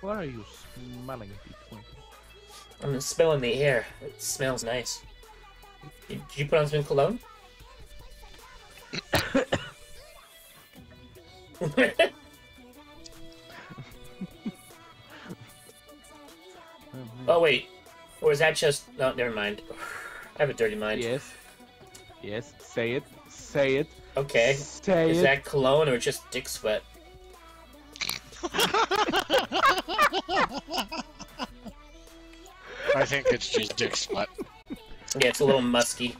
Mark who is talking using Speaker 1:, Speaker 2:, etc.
Speaker 1: What are you smelling, Between?
Speaker 2: I'm smelling the air. It smells nice. Did you put on some cologne? oh wait, or is that just? No, never mind. I have a dirty mind.
Speaker 1: Yes. Yes. Say it. Say it.
Speaker 2: Okay.
Speaker 1: Say
Speaker 2: Is
Speaker 1: it.
Speaker 2: that cologne or just dick sweat?
Speaker 3: I think it's just dick sweat.
Speaker 2: Yeah, it's a little musky.